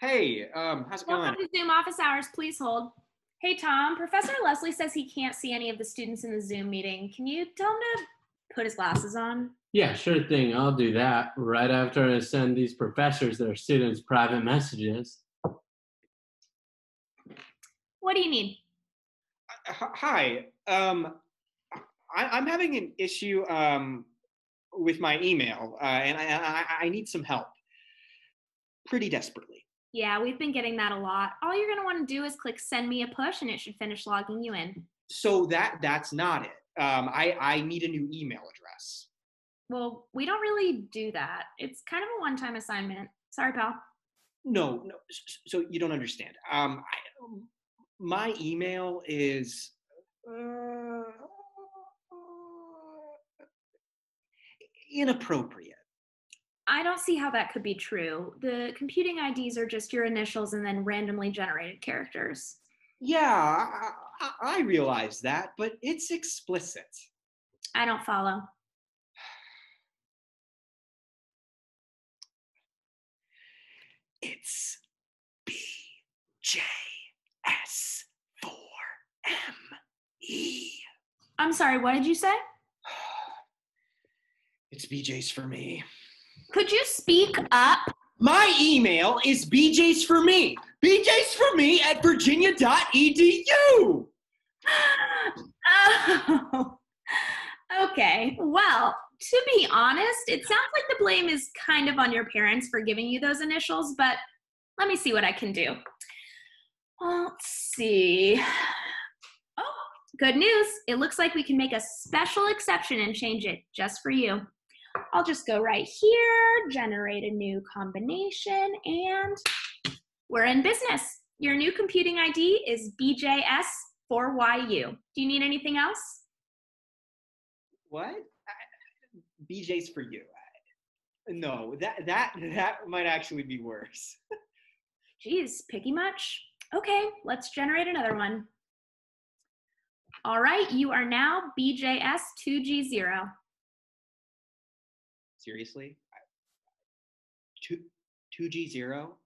Hey, um, how's it going? Welcome to Zoom office hours. Please hold. Hey, Tom, Professor Leslie says he can't see any of the students in the Zoom meeting. Can you tell him to put his glasses on? Yeah, sure thing. I'll do that right after I send these professors their students private messages. What do you need? H- Hi. Um, I, I'm having an issue um, with my email, uh, and I, I, I need some help pretty desperately. Yeah, we've been getting that a lot. All you're going to want to do is click send me a push and it should finish logging you in. So that that's not it. Um, I, I need a new email address. Well, we don't really do that. It's kind of a one time assignment. Sorry, pal. No, no. So you don't understand. Um, I, um, my email is. Uh, inappropriate. I don't see how that could be true. The computing IDs are just your initials and then randomly generated characters. Yeah, I, I, realize that, but it's explicit. I don't follow. It's BJS4ME. I'm sorry, what did you say? It's BJ's for me. Could you speak up? My email is BJ's for me. BJ's for me at virginia.edu. Oh, okay. Well, to be honest, it sounds like the blame is kind of on your parents for giving you those initials, but let me see what I can do. Let's see. Oh, good news. It looks like we can make a special exception and change it just for you. I'll just go right here, generate a new combination, and we're in business. Your new computing ID is BJS4YU. Do you need anything else? What? I- BJ's for you. I- No, that that that might actually be worse. Geez, picky much? Okay, let's generate another one. All right, you are now BJS2G0. Seriously? Two two G zero,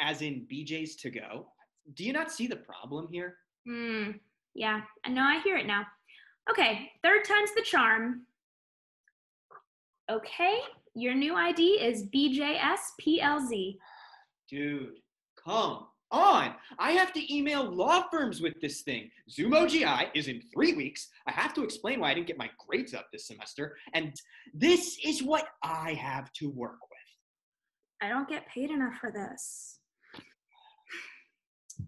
as in BJ's to go. Do you not see the problem here? Hmm, yeah, I know I hear it now. Okay, third time's the charm. Okay, your new ID is BJSPLZ. Dude, come on. I have to email law firms with this thing. Zoom OGI is in three weeks. I have to explain why I didn't get my grades up this semester. And this is what I have to work with. I don't get paid enough for this.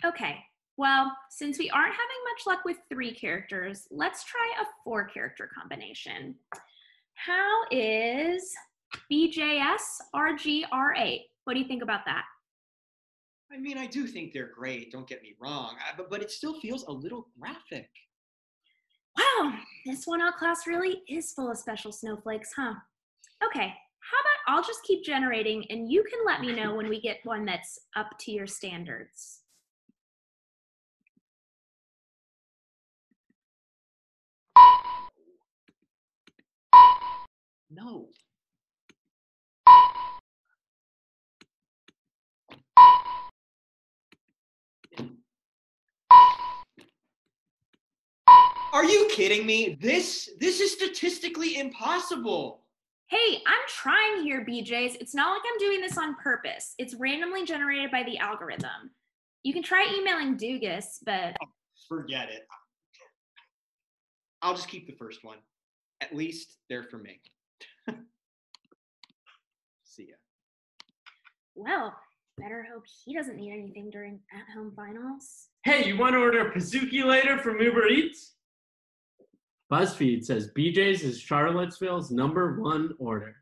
Okay, well, since we aren't having much luck with three characters, let's try a four character combination. How is BJS RGR8? What do you think about that? I mean, I do think they're great, don't get me wrong, uh, but, but it still feels a little graphic. Wow, this one out class really is full of special snowflakes, huh? Okay, how about I'll just keep generating and you can let me know when we get one that's up to your standards. No. Are you kidding me? This this is statistically impossible. Hey, I'm trying here, BJs. It's not like I'm doing this on purpose. It's randomly generated by the algorithm. You can try emailing Dugas, but oh, Forget it. I'll just keep the first one. At least they're for me. See ya. well, better hope he doesn't need anything during at home finals. Hey, you want to order a Pizookie later from Uber Eats? BuzzFeed says BJ's is Charlottesville's number one order.